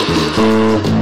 Thank.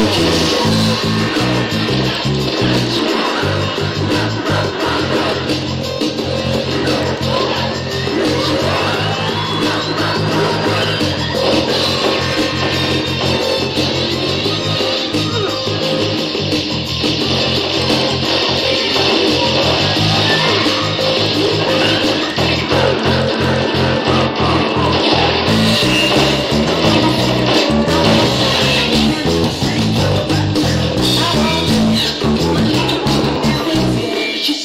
Okay.